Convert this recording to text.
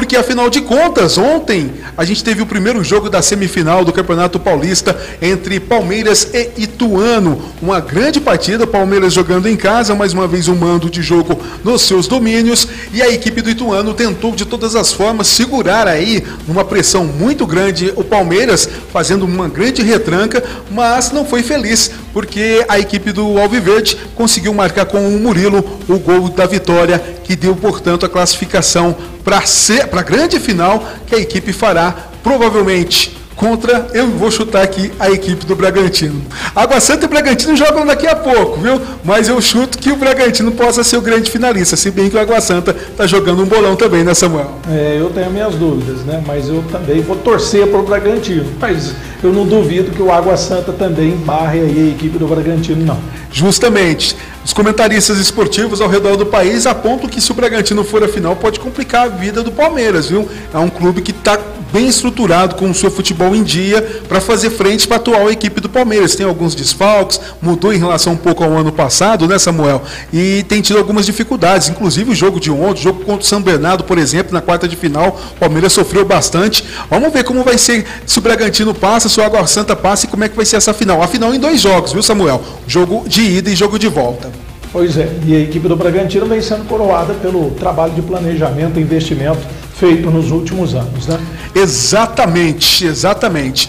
porque afinal de contas, ontem a gente teve o primeiro jogo da semifinal do Campeonato Paulista entre Palmeiras e Ituano. Uma grande partida, Palmeiras jogando em casa, mais uma vez um mando de jogo nos seus domínios, e a equipe do Ituano tentou de todas as formas segurar aí numa pressão muito grande o Palmeiras, fazendo uma grande retranca, mas não foi feliz, porque a equipe do Alviverde conseguiu marcar com o Murilo o gol da vitória, que deu, portanto, a classificação para a grande final que a equipe fará provavelmente contra, eu vou chutar aqui, a equipe do Bragantino. Água Santa e Bragantino jogam daqui a pouco, viu? Mas eu chuto que o Bragantino possa ser o grande finalista, se bem que o Água Santa está jogando um bolão também, né, Samuel? É, eu tenho minhas dúvidas, né? Mas eu também vou torcer para o Bragantino. Mas eu não duvido que o Água Santa também barre aí a equipe do Bragantino, não. Justamente. Os comentaristas esportivos ao redor do país apontam que se o Bragantino for a final pode complicar a vida do Palmeiras, viu? É um clube que está bem estruturado com o seu futebol em dia para fazer frente para a atual equipe do Palmeiras. Tem alguns desfalques, mudou em relação um pouco ao ano passado, né, Samuel? E tem tido algumas dificuldades, inclusive o jogo de ontem, o jogo contra o São Bernardo, por exemplo, na quarta de final, o Palmeiras sofreu bastante. Vamos ver como vai ser se o Bragantino passa, se o Água Santa passa e como é que vai ser essa final. A final em dois jogos, viu, Samuel? Jogo de ida e jogo de volta. Pois é, e a equipe do Bragantino vem sendo coroada pelo trabalho de planejamento e investimento feito nos últimos anos, né? Exatamente, exatamente.